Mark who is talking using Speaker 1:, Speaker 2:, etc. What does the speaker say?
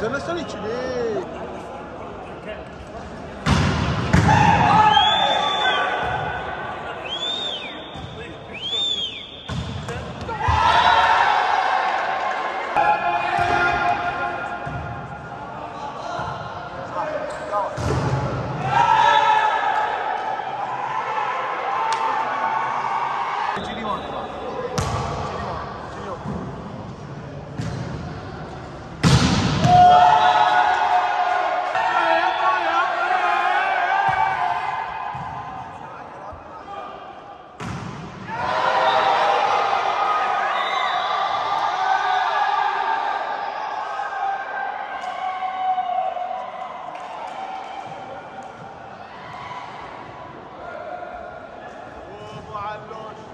Speaker 1: زمستانی چی بی؟
Speaker 2: وابو ابو وعلوش.